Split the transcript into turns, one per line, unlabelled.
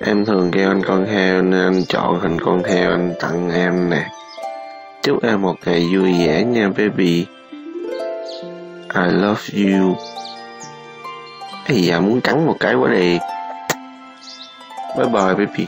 Em thường kêu anh con heo nên anh chọn hình con heo anh tặng em nè. Chúc em một ngày vui vẻ nha, baby. I love you. Ây da muốn cắn một cái quá đi. Bye bye, baby.